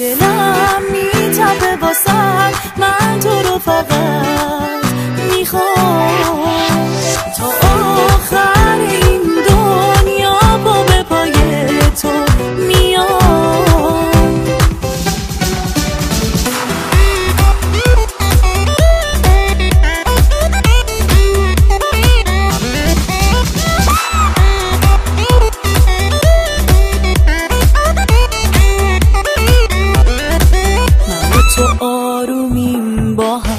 دلم میتبه واسم من تو رو فقط آرومیم با هم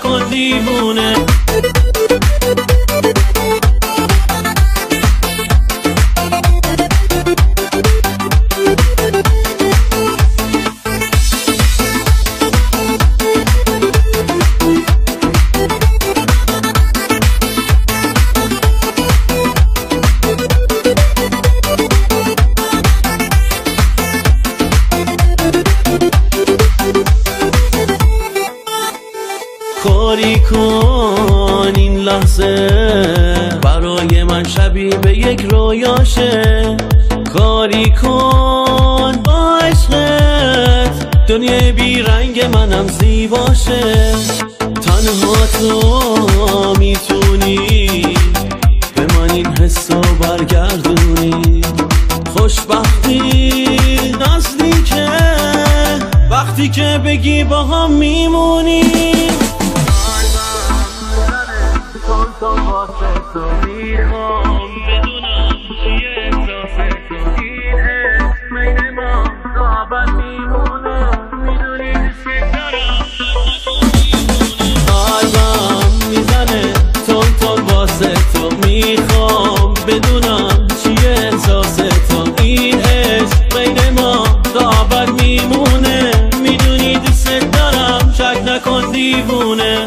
نکن دیوونه. کن این لحظه. برای من شبیه به یک رویاشه. کاری کن با عشقت. بی رنگ منم زیباشه. تنها تو می‌تونی. به من این حسو برگردونی. خوشبختی نزدیکه. وقتی که بگی با هم میمونیم. دیوونه